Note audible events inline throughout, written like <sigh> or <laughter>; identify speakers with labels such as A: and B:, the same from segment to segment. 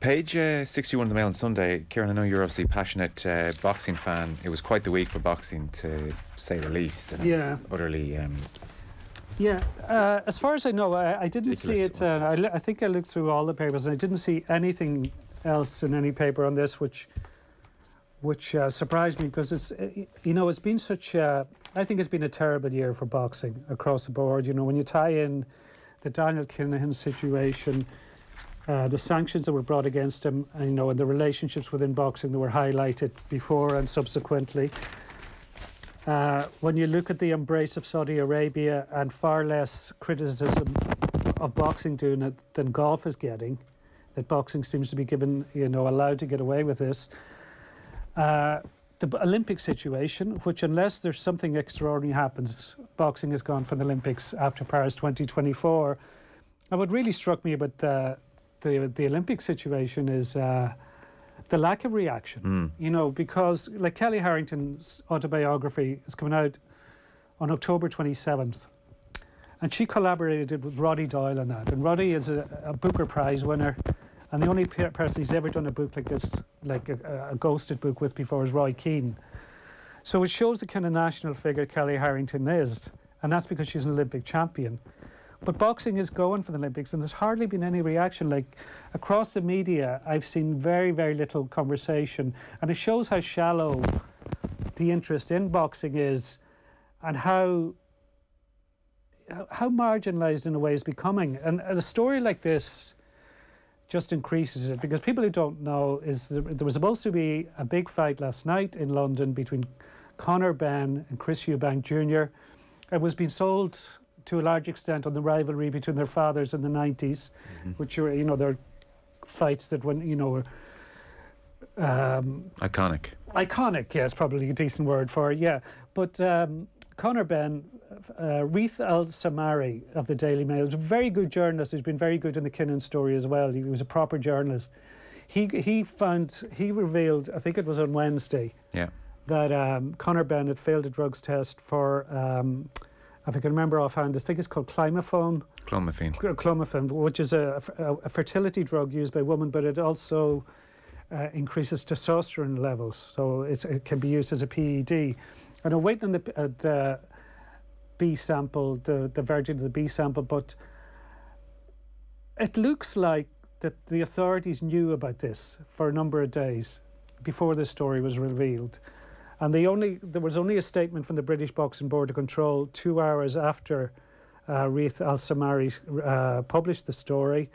A: Page uh, 61 of the Mail on Sunday. Kieran, I know you're obviously a passionate uh, boxing fan. It was quite the week for boxing, to say the least. And
B: Yeah.
A: Utterly. Um,
B: Yeah, uh, as far as I know, I, I didn't see it. Uh, I, li- I think I looked through all the papers, and I didn't see anything else in any paper on this, which which uh, surprised me because it's uh, you know it's been such. I think it's been a terrible year for boxing across the board. You know, when you tie in the Daniel Kinahan situation. Uh, the sanctions that were brought against him, and you know, and the relationships within boxing that were highlighted before and subsequently. Uh, when you look at the embrace of Saudi Arabia and far less criticism of boxing doing it than golf is getting, that boxing seems to be given, you know, allowed to get away with this. Uh, the Olympic situation, which unless there's something extraordinary happens, boxing is gone from the Olympics after Paris 2024. And what really struck me about the the, Olympic situation is uh, the lack of reaction.
A: mm,
B: You know, because like Kellie Harrington's autobiography is coming out on October 27th. And she collaborated with Roddy Doyle on that. And Roddy is a, a Booker Prize winner. And the only pe- person he's ever done a book like this, like a, a ghosted book with before, is Roy Keane. So it shows the kind of national figure Kellie Harrington is. And that's because she's an Olympic champion. But boxing is going for the Olympics, and there's hardly been any reaction. Like across the media, I've seen very, very little conversation, and it shows how shallow the interest in boxing is, and how how marginalised in a way is becoming. And a story like this just increases it because people who don't know is there, there was supposed to be a big fight last night in London between Conor Benn and Chris Eubank Jr. It was being sold to a large extent on the rivalry between their fathers in the 90s, which are, you know, they're fights that when, you know, were um,
A: iconic.
B: iconic, yeah, is probably a decent word for it, yeah. But um, Conor Benn, uh, Riath Al-Samarrai of the Daily Mail, is a very good journalist. He's been very good in the Kinahan story as well. He was a proper journalist. He he found he revealed, I think it was on Wednesday,
A: Yeah.
B: that um, Conor Benn had failed a drugs test for, um, if I can remember offhand, I think it's called Climaphone.
A: Clomiphene.
B: Clomiphene, which is a, a, a fertility drug used by women, but it also uh, increases testosterone levels, so it's, it can be used as a PED. And I'm waiting on the, uh, the B sample, the, the version of the B sample, but it looks like that the authorities knew about this for a number of days before this story was revealed. And they only there was only a statement from the British Boxing Board of Control two hours after uh, Riath Al-Samarrai uh, published the story,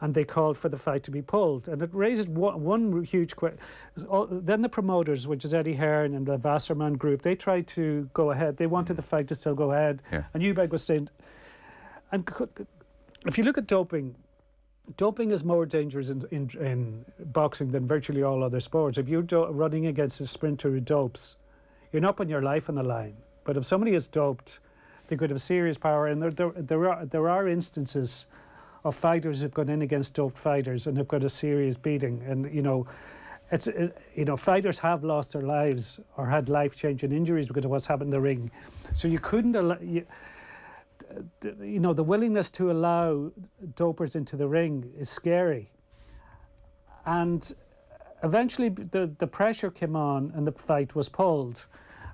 B: and they called for the fight to be pulled. And it raises one, one huge question. Then the promoters, which is Eddie Hearn and the Wasserman Group, they tried to go ahead. They wanted the fight to still go ahead,
A: Yeah.
B: and Eubank was saying, and if you look at doping. Doping is more dangerous in, in, in boxing than virtually all other sports. If you're running against a sprinter who dopes, you're not putting your life on the line. But if somebody is doped, they could have serious power. And there, there, there, are, there are instances of fighters who've gone in against doped fighters and have got a serious beating. And, you know, it's, it, you know, fighters have lost their lives or had life-changing injuries because of what's happened in the ring. So you couldn't allow... You, you know, the willingness to allow dopers into the ring is scary. And eventually the, the pressure came on and the fight was pulled.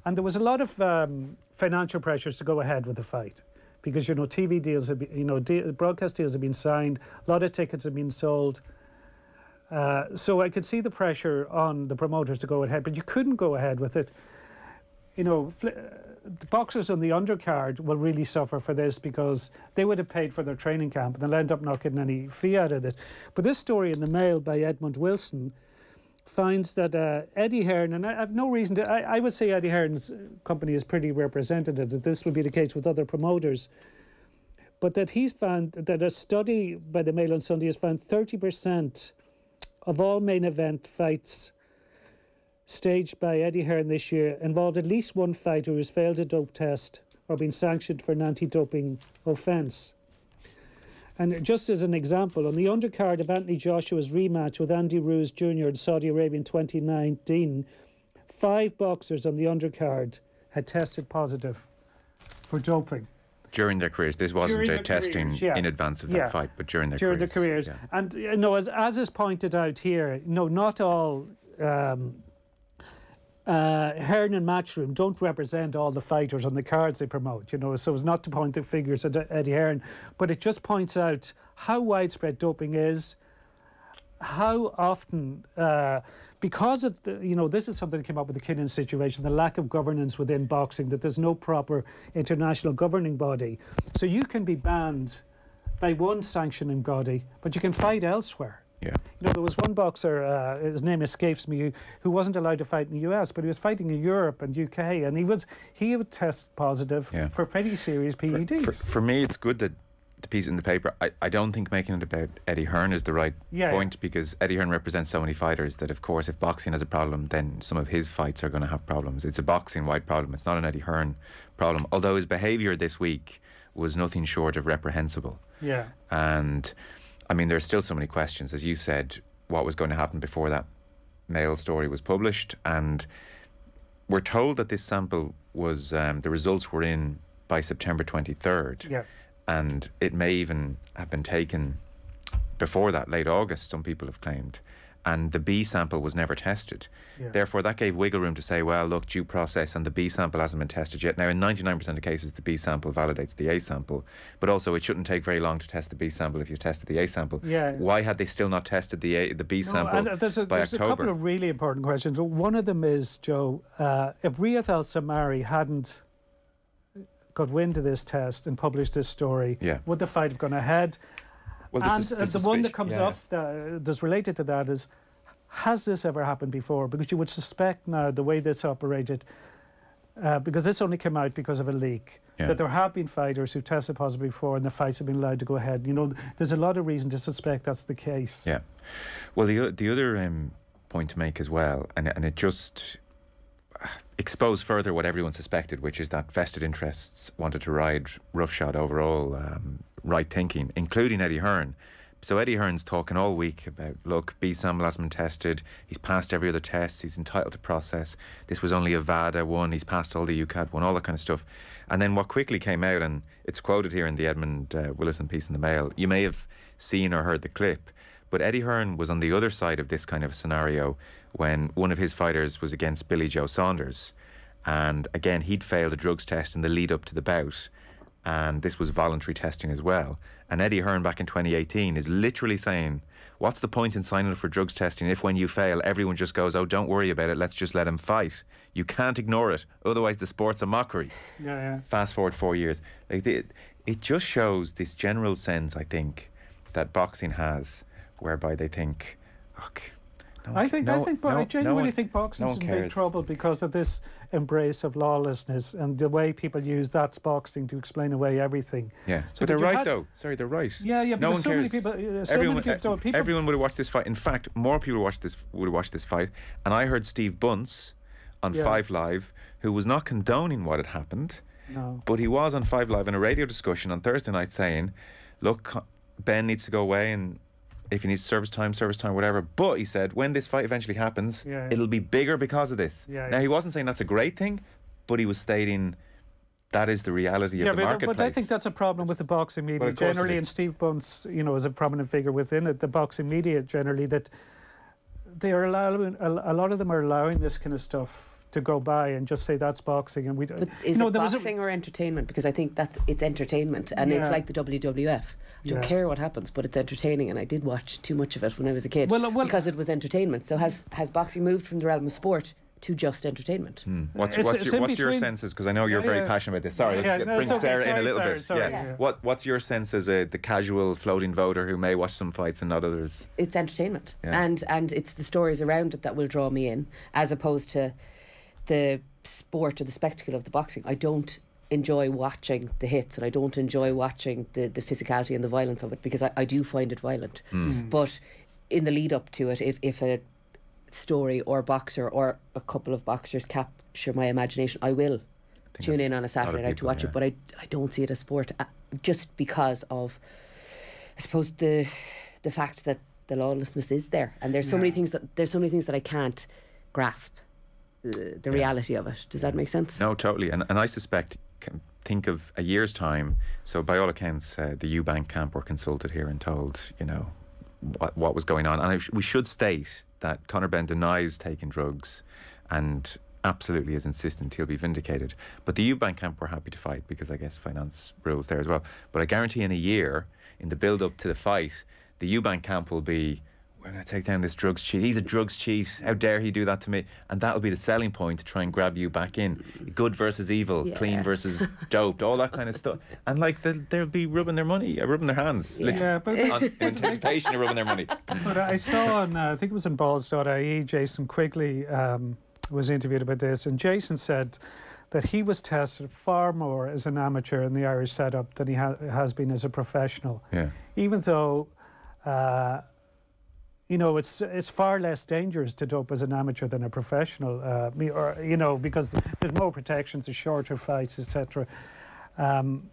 B: And there was a lot of um, financial pressures to go ahead with the fight because, you know, TV deals, have been, you know, de- broadcast deals have been signed, a lot of tickets have been sold. Uh, so I could see the pressure on the promoters to go ahead, but you couldn't go ahead with it. You know, fl- the boxers on the undercard will really suffer for this because they would have paid for their training camp and they'll end up not getting any fee out of it. But this story in the Mail by Edmund Wilson finds that uh, Eddie Hearn, and I have no reason to, I, I would say Eddie Hearn's company is pretty representative, that this would be the case with other promoters, but that he's found that a study by the Mail on Sunday has found 30% of all main event fights staged by Eddie Hearn this year involved at least one fighter who has failed a dope test or been sanctioned for an anti-doping offence. And just as an example, on the undercard of Anthony Joshua's rematch with Andy Ruiz Jr. in Saudi Arabia in 2019, five boxers on the undercard had tested positive for doping.
A: during their careers. This wasn't a testing
B: careers, yeah.
A: in advance of
B: Yeah.
A: that fight, but during their
B: during
A: careers.
B: their careers.
A: yeah.
B: And you know, as as is pointed out here, no, not all. Um, uh, Hearn and Matchroom don't represent all the fighters on the cards they promote, you know, so it's not to point the figures at Eddie Hearn, but it just points out how widespread doping is, how often, uh, because of the, you know, this is something that came up with the Kinahan situation, the lack of governance within boxing, that there's no proper international governing body. So you can be banned by one sanctioning body, but you can fight elsewhere.
A: Yeah.
B: You know, there was one boxer, uh, his name escapes me, who, wasn't allowed to fight in the US, but he was fighting in Europe and UK, and he was he would test positive
A: Yeah.
B: for pretty serious PEDs.
A: For, for me, it's good that the piece in the paper. I, I don't think making it about Eddie Hearn is the right
B: Yeah,
A: point because Eddie Hearn represents so many fighters that, of course, if boxing has a problem, then some of his fights are going to have problems. It's a boxing wide problem. It's not an Eddie Hearn problem. Although his behaviour this week was nothing short of reprehensible.
B: yeah,
A: And I mean, there's still so many questions. As you said, what was going to happen before that mail story was published. And we're told that this sample was, um, the results were in by September 23rd.
B: yeah.
A: And it may even have been taken before that, late August, some people have claimed. And the B sample was never tested.
B: Yeah.
A: Therefore, that gave wiggle room to say, well, look, due process and the B sample hasn't been tested yet. Now, in 99% of cases, the B sample validates the A sample, but also it shouldn't take very long to test the B sample if you tested the A sample.
B: Yeah.
A: Why had they still not tested the A, the B
B: No,
A: sample
B: and there's a,
A: by
B: there's a
A: October?
B: couple of really important questions. One of them is, Joe, uh, if Riath Al-Samarrai hadn't got wind of this test and published this story,
A: Yeah.
B: would the fight have gone ahead?
A: Well,
B: and
A: sus-
B: uh, the one that comes
A: yeah.
B: off that, that's related to that is has this ever happened before? Because you would suspect now the way this operated, uh, because this only came out because of a leak,
A: Yeah.
B: that there have been fighters who tested positive before and the fights have been allowed to go ahead. You know, there's a lot of reason to suspect that's the case.
A: Yeah. Well, the the other um, point to make as well, and and it just uh, exposed further what everyone suspected, which is that vested interests wanted to ride roughshod over all um, right thinking, including Eddie Hearn. So Eddie Hearn's talking all week about look, B hasn't been tested. He's passed every other test. He's entitled to process. This was only a VADA one. He's passed all the UKAD one, all that kind of stuff. And then what quickly came out, and it's quoted here in the Edmund uh, Willison piece in the Mail. You may have seen or heard the clip, but Eddie Hearn was on the other side of this kind of scenario when one of his fighters was against Billy Joe Saunders. And again, he'd failed a drugs test in the lead up to the bout. And this was voluntary testing as well. And Eddie Hearn back in 2018 is literally saying, What's the point in signing up for drugs testing if when you fail, everyone just goes, Oh, don't worry about it, let's just let him fight? You can't ignore it, otherwise, the sport's a mockery
B: Yeah, yeah.
A: fast forward four years, like it, it just shows this general sense, I think, that boxing has, whereby they think, "Look, no
B: I think
A: no,
B: I think
A: no,
B: I genuinely
A: one-
B: think boxing's in big trouble because of this embrace of lawlessness and the way people use that's boxing to explain away everything.
A: Yeah,
B: So
A: but they're right
B: had-
A: though. Sorry, they're right.
B: Yeah, yeah,
A: No one
B: so many
A: cares.
B: people- uh, so
A: everyone,
B: many people people-
A: everyone would have watched this fight. In fact, more people would watch this would have watched this fight. And I heard Steve Bunce on
B: Yeah.
A: Five Live, who was not condoning what had happened.
B: No.
A: But he was on Five Live in a radio discussion on Thursday night saying, look, Benn needs to go away and if he needs service time, service time, whatever. But he said, when this fight eventually happens,
B: Yeah.
A: it'll be bigger because of this.
B: Yeah,
A: now,
B: yeah.
A: he wasn't saying that's a great thing, but he was stating that is the reality of the
B: but,
A: marketplace.
B: but I think that's a problem with the boxing media
A: Well, of course it
B: generally, and Steve Bunce, you know, is a prominent figure within it. The boxing media generally that they are allowing a, a lot of them are allowing this kind of stuff to go by and just say that's boxing, and we.
C: But is
B: you know,
C: it
B: there was a-
C: boxing or entertainment? Because I think that's it's entertainment, and it's like the WWF. I don't
B: Yeah.
C: care what happens, but it's entertaining, and I did watch too much of it when I was a kid
B: Well, uh, well-
C: because it was entertainment. So has has boxing moved from the realm of sport to just entertainment?
A: Hmm. What's,
B: It's-
A: what's,
B: it's
A: your,
B: in
A: what's your
B: between-
A: senses? Because I know you're
B: Yeah,
A: very
B: yeah.
A: passionate about this. Sorry,
B: Yeah, no,
A: bring
B: it's okay.
A: Sarah in a little
B: sorry,
A: bit.
B: sorry,
A: yeah.
C: yeah.
A: What What's your sense as a, the casual floating voter who may watch some fights and not others?
C: It's entertainment,
A: Yeah.
C: and and it's the stories around it that will draw me in, as opposed to the sport or the spectacle of the boxing. I don't enjoy watching the hits and I don't enjoy watching the, the physicality and the violence of it because I, I do find it violent. Hmm. Hmm. But in the lead up to it, if, if a story or boxer or a couple of boxers capture my imagination, I will tune in on a Saturday night to watch
A: yeah.
C: it. But I, I don't see it as sport uh, just because of, I suppose, the the fact that the lawlessness is there and there's so many things that there's so many things that I can't grasp uh, the, the reality of it. Does that make sense?
A: No, totally. And and I suspect, think of a year's time. So, by all accounts, uh, the Eubank camp were consulted here and told, you know, what, what was going on. And sh- we should state that Conor Benn denies taking drugs and absolutely is insistent he'll be vindicated. But the Eubank camp were happy to fight because I guess finance rules there as well. But I guarantee in a year, in the build up to the fight, the Eubank camp will be we're going to take down this drugs cheat. He's a drugs cheat. How dare he do that to me? And that'll be the selling point to try and grab you back in. Good versus evil,
C: Yeah.
A: clean versus <laughs> doped, all that kind of stuff. And like they'll, they'll be rubbing their money, uh, rubbing their hands,
C: Yeah.
A: literally,
B: Yeah, but
A: on, in <laughs> anticipation of rubbing their money.
B: But I saw on, uh, I think it was in balls.ie, Jason Quigley um, was interviewed about this, and Jason said that he was tested far more as an amateur in the Irish setup than he ha- has been as a professional.
A: Yeah.
B: Even though, uh, you know, it's it's far less dangerous to dope as an amateur than a professional, uh, or you know, because there's more protections, there's shorter fights, etc. Um,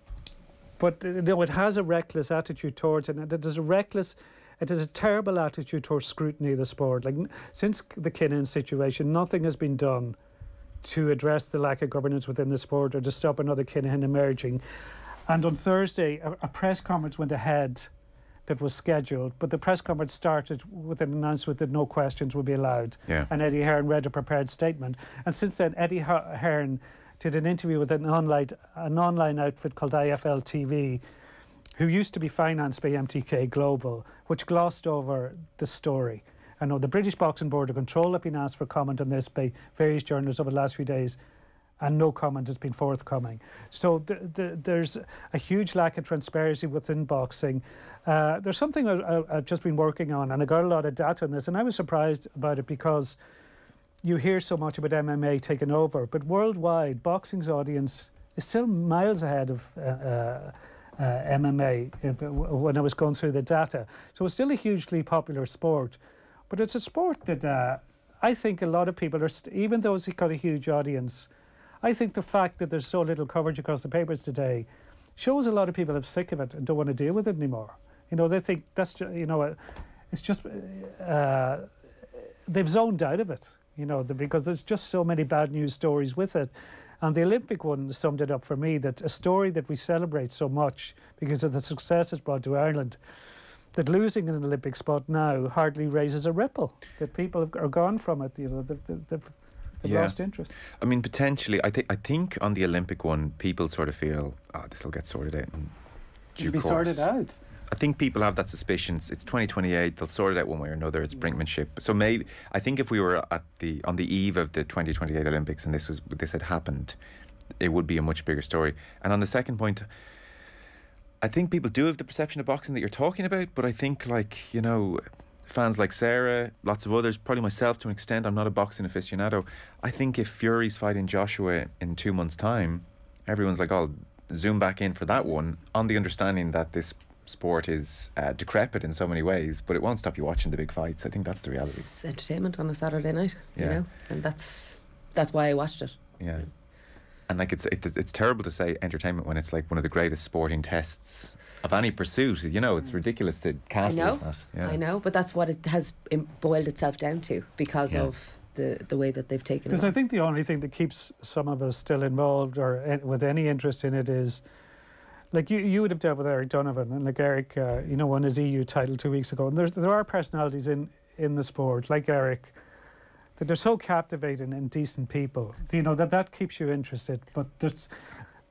B: but uh, you know, it has a reckless attitude towards it, and it is a reckless. It is a terrible attitude towards scrutiny of the sport. Like since the Kinahan situation, nothing has been done to address the lack of governance within the sport or to stop another Kinahan emerging. And on Thursday, a, a press conference went ahead that was scheduled, but the press conference started with an announcement that no questions would be allowed.
A: Yeah.
B: And Eddie Hearn read a prepared statement. And since then, Eddie Hearn did an interview with an online, an online outfit called IFL TV, who used to be financed by MTK Global, which glossed over the story. I know the British Boxing Board of Control have been asked for comment on this by various journalists over the last few days, and no comment has been forthcoming. So th- th- there's a huge lack of transparency within boxing. Uh, there's something I, I've just been working on, and I got a lot of data on this, and I was surprised about it because you hear so much about MMA taking over, but worldwide, boxing's audience is still miles ahead of uh, uh, uh, MMA uh, when I was going through the data. So it's still a hugely popular sport, but it's a sport that uh, I think a lot of people are, even though it's got a huge audience, I think the fact that there's so little coverage across the papers today shows a lot of people are sick of it and don't want to deal with it anymore. You know, they think that's, you know, uh, it's just, uh, they've zoned out of it, you know, because there's just so many bad news stories with it. And the Olympic one summed it up for me that a story that we celebrate so much because of the success it's brought to Ireland, that losing an Olympic spot now hardly raises a ripple, that people are gone from it, you know, they've, they've, they've they've
A: Yeah.
B: lost interest.
A: I mean, potentially, I think I think on the Olympic one, people sort of feel, oh, this will get sorted out. In due
B: It'll be
A: course.
B: sorted out.
A: I think people have that suspicion. It's it's 2028. They'll sort it out one way or another. It's brinkmanship. So maybe I think if we were at the on the eve of the 2028 Olympics and this was this had happened, it would be a much bigger story. And on the second point, I think people do have the perception of boxing that you're talking about, but I think like you know. Fans like Sarah, lots of others, probably myself to an extent. I'm not a boxing aficionado. I think if Fury's fighting Joshua in two months' time, everyone's like, "I'll zoom back in for that one," on the understanding that this sport is uh, decrepit in so many ways, but it won't stop you watching the big fights. I think that's the reality.
C: It's entertainment on a Saturday night, you know, and that's that's why I watched it.
A: Yeah. And like it's it, it's terrible to say entertainment when it's like one of the greatest sporting tests of any pursuit. You know, it's ridiculous to cast it
C: know.
A: as that. Yeah.
C: I know, but that's what it has boiled itself down to because
A: Yeah.
C: of the the way that they've taken it.
B: Because I think the only thing that keeps some of us still involved or with any interest in it is, like you, you would have dealt with Eric Donovan and like Eric, uh, you know, won his EU title two weeks ago. And there's, there are personalities in, in the sport, like Eric, that they're so captivating and decent people. You know that that keeps you interested. But there's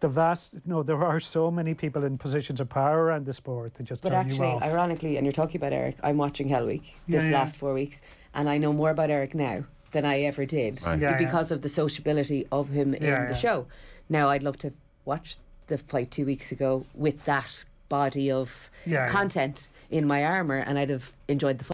B: the vast, you know, there are so many people in positions of power around the sport that just
C: But
B: turn you
C: actually,
B: off.
C: ironically, and you're talking about Eric, I'm watching Hell Week this
B: Yeah, yeah.
C: last four weeks, and I know more about Eric now than I ever did
A: Right.
B: Yeah, yeah.
C: because of the sociability of him in
B: Yeah,
C: the show. Now, I'd love to watch the fight two weeks ago with that body of
B: Yeah, yeah.
C: content in my armour, and I'd have enjoyed the fight.